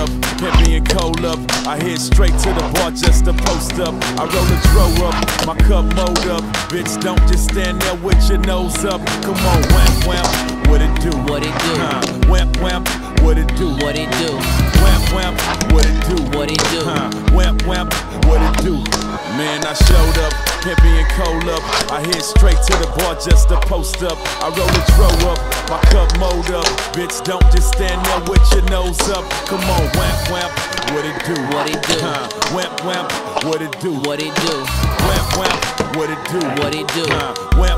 up, heavy and cold up. I head straight to the bar just to post up. I roll a dro up, my cup mold up. Bitch, don't just stand there with your nose up. Come on, wham wham, what it do? What it do? Huh, wham wham, what it do? What it do? Wham wham, what it do? What it do? Huh, wham wham, what it do? Man, I showed up, pimpy and cold up. I head straight to the bar just to post up. I roll a dro up, my cup. Bitch, don't just stand there with your nose up. Come on, wham wham, what it do? What it do? Huh, wham wham, what it do? What it do? Wham wham, what it do? What it do? Huh, wham